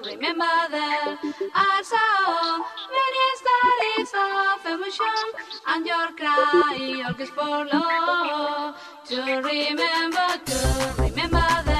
remember that I saw many stories of emotion and your cry always for love to remember, to remember that.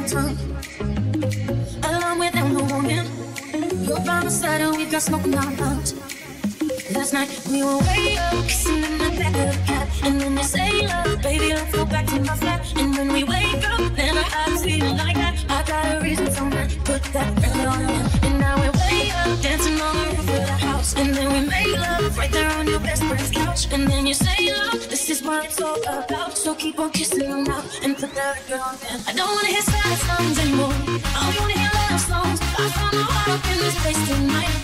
My tongue. Along without no warning. You're by my side and we've got smoke in our lungs. Last night we were way up, kissing in the back of the cab, and then they say, "Love, baby, let's go back to my flat." And when we wake up, then I have a feeling like that. I got a reason for that. Put that pressure on him, and now we're way up, dancing roof of the house, and then we make love right there on your best friend's couch, and then you say, "Love, this is what it's all about." So keep on kissing I don't wanna hear sad songs anymore. I only wanna hear love songs. I found my heart up in this place tonight.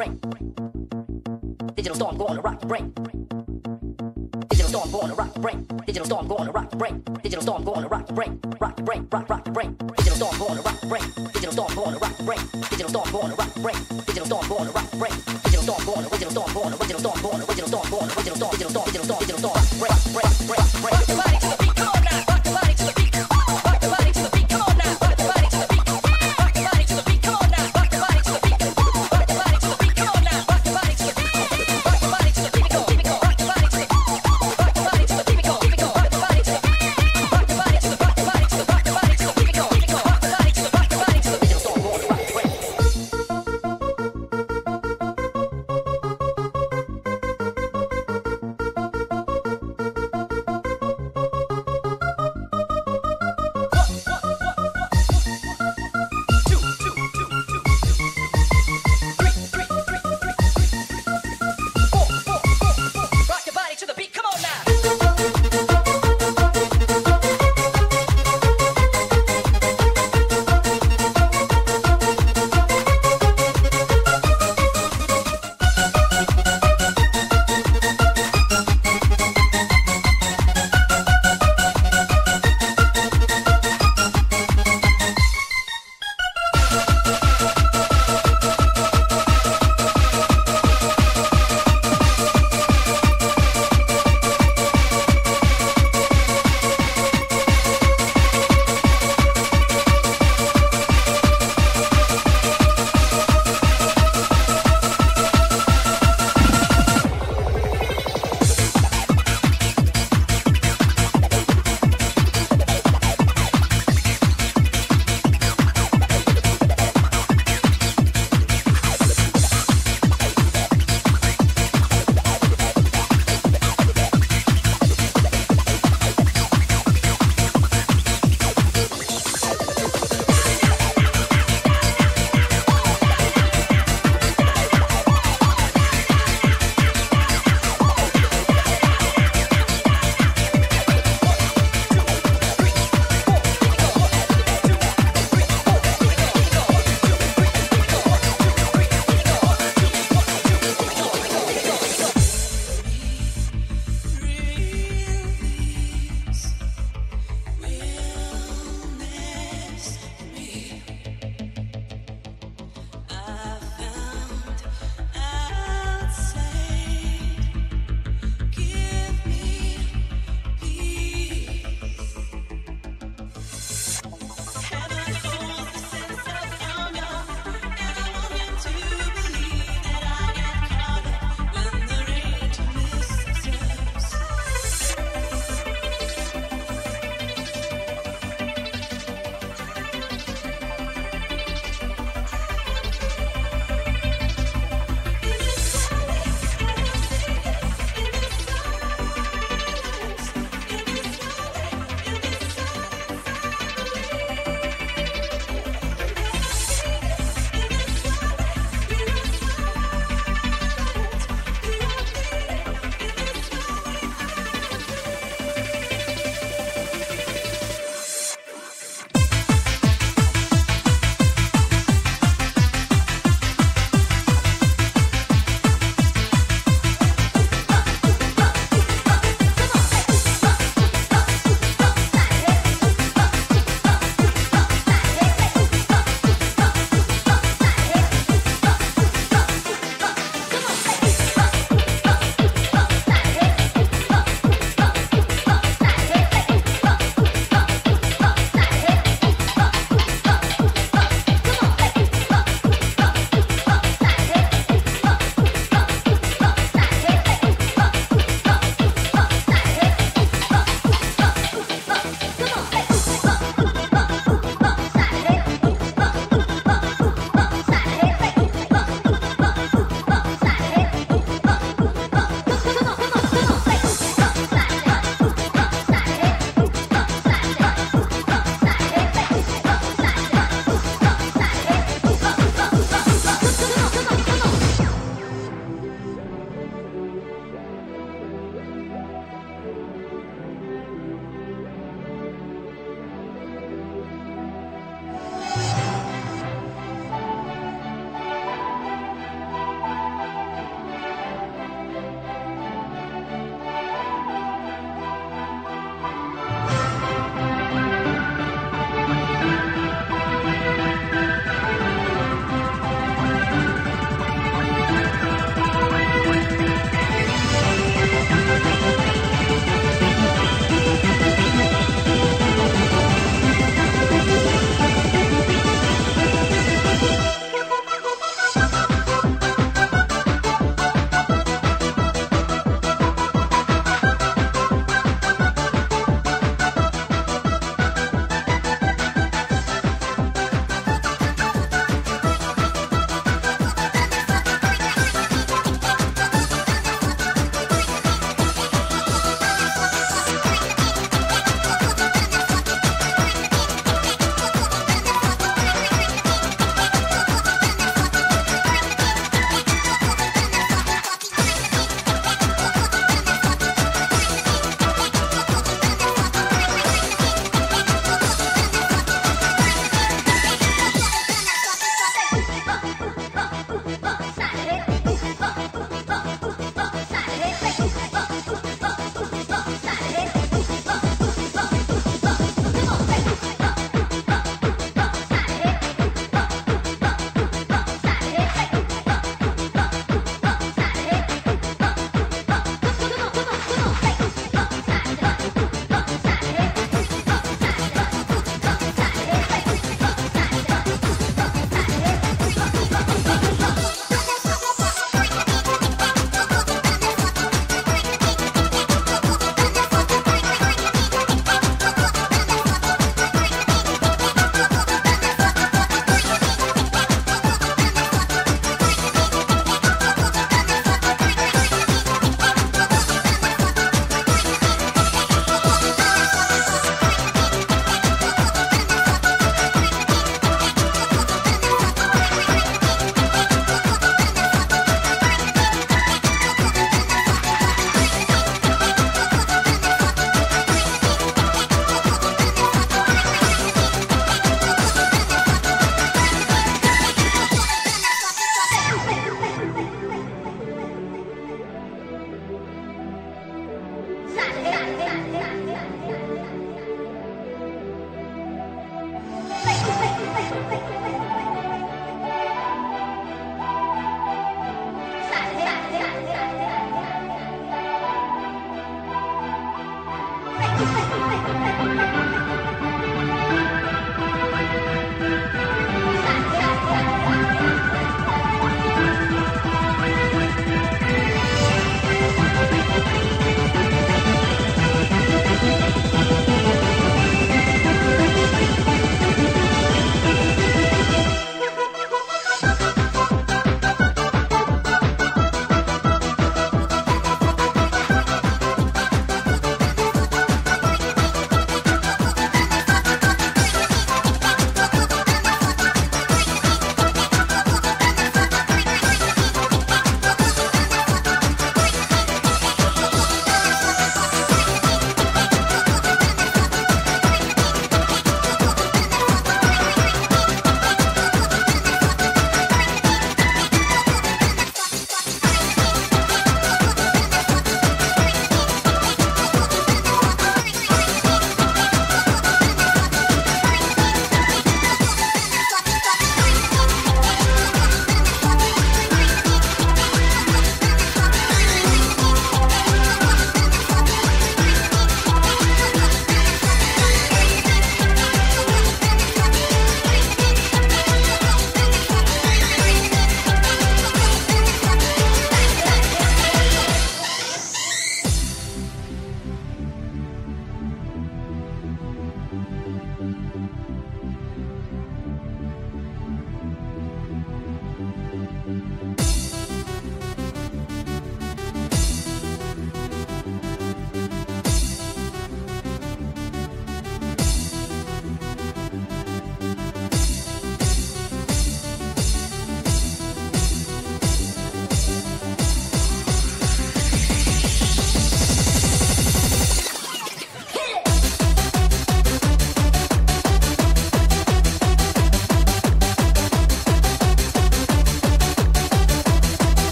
brain. Digital storm going to rock your brain. Digital storm going to rock your brain. Digital storm going to rock your brain. Digital storm going to rock your brain. Rock your brain, rock rock your brain. Digital storm going to rock your brain. Digital storm going to rock your brain. Digital storm going to rock your brain. Digital storm going to rock your brain.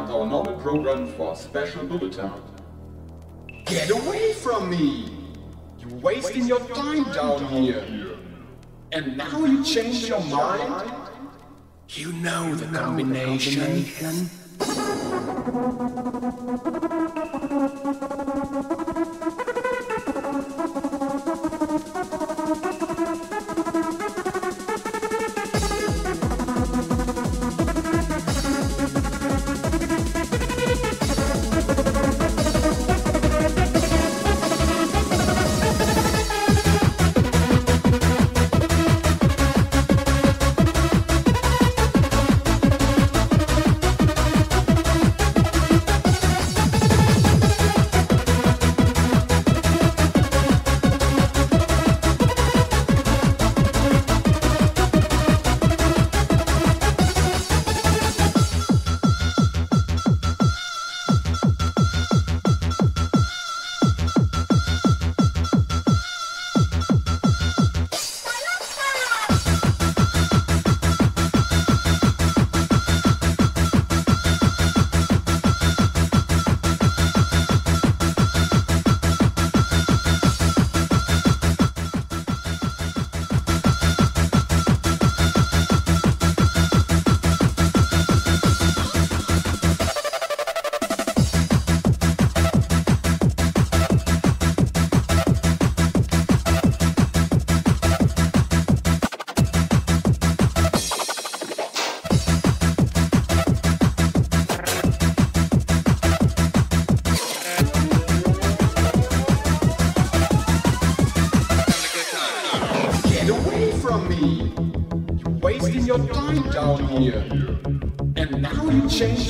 We interrupt our normal program for a special bulletin. Get away from me! You're wasting your time down here. And now you change your mind? You know the combination.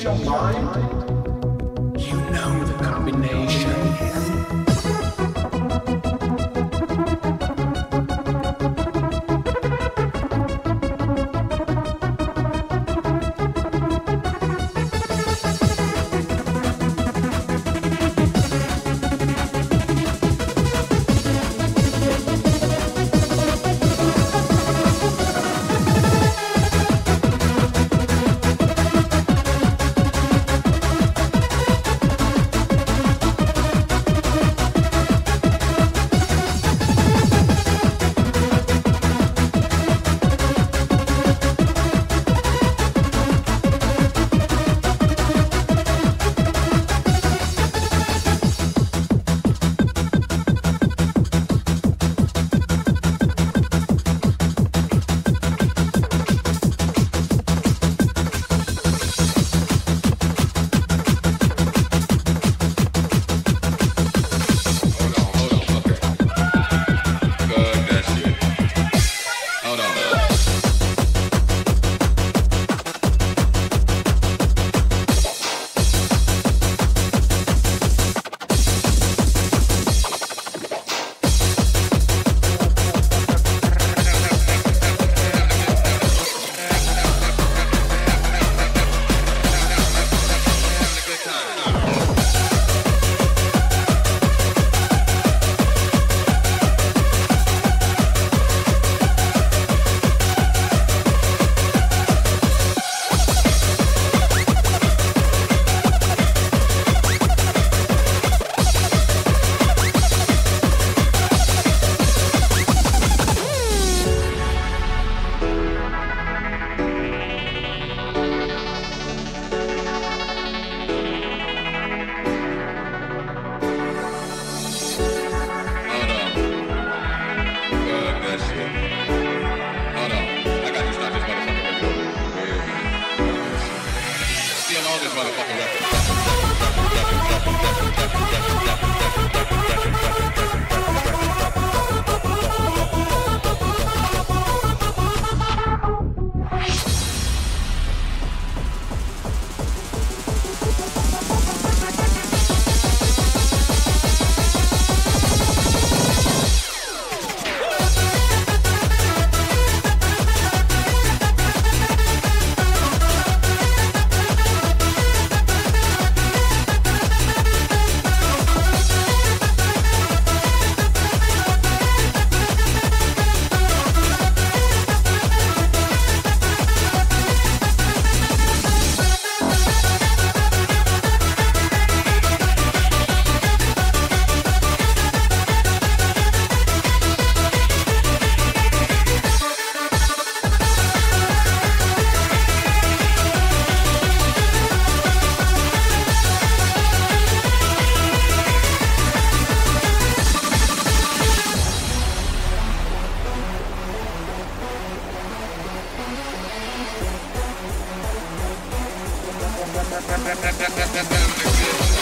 You Gracias.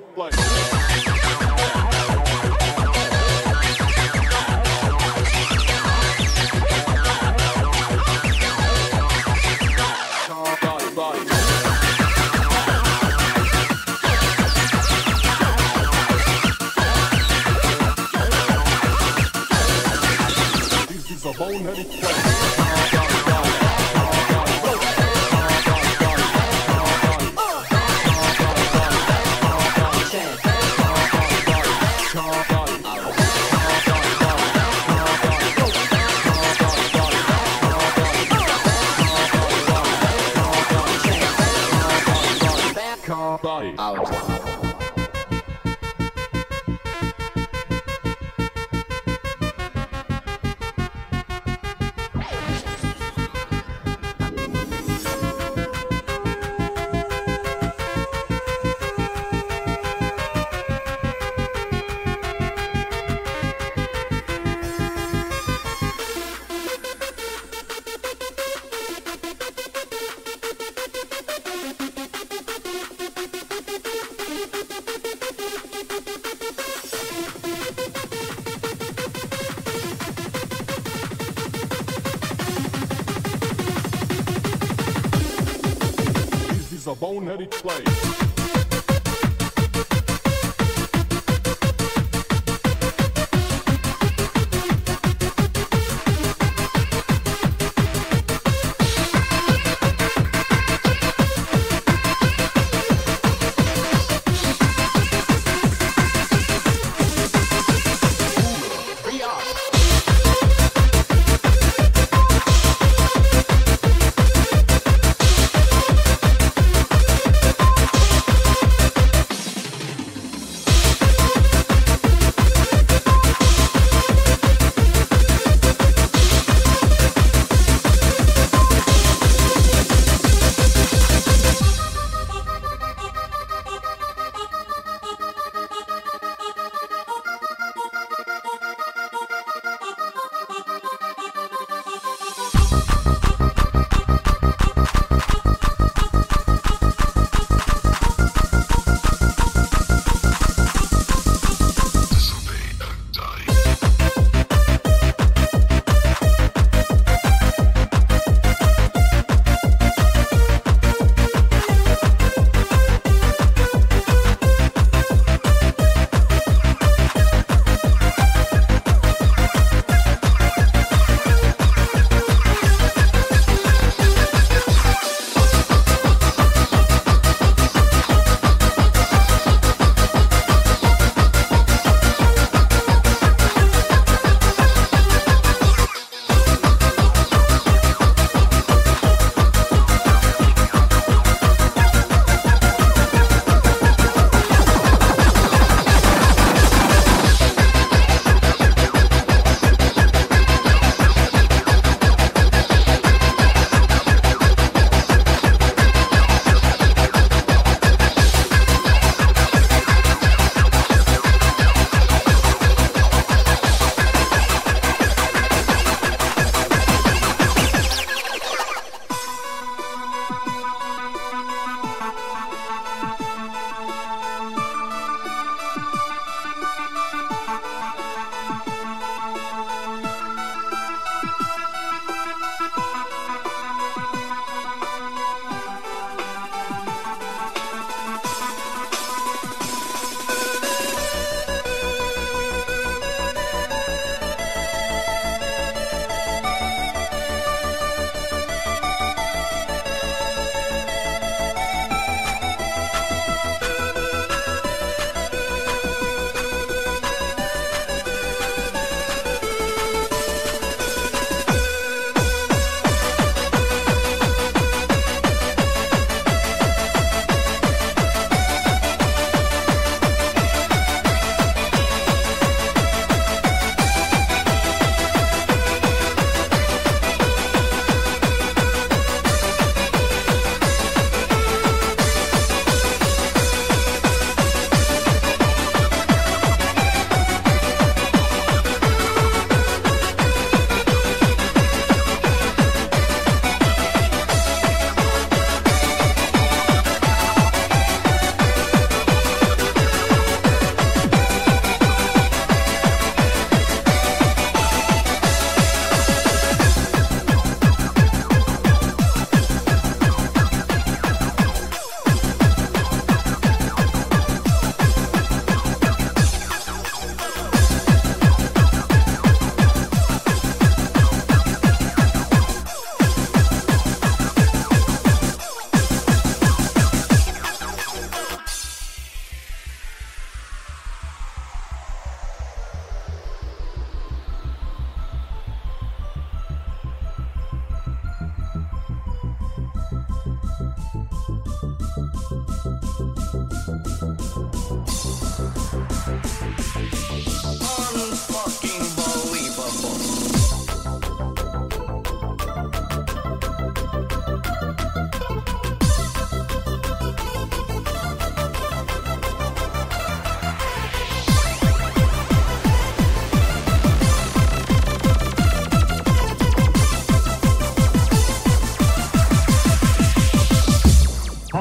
Boneheaded play. Boneheaded play.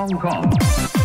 Hong Kong.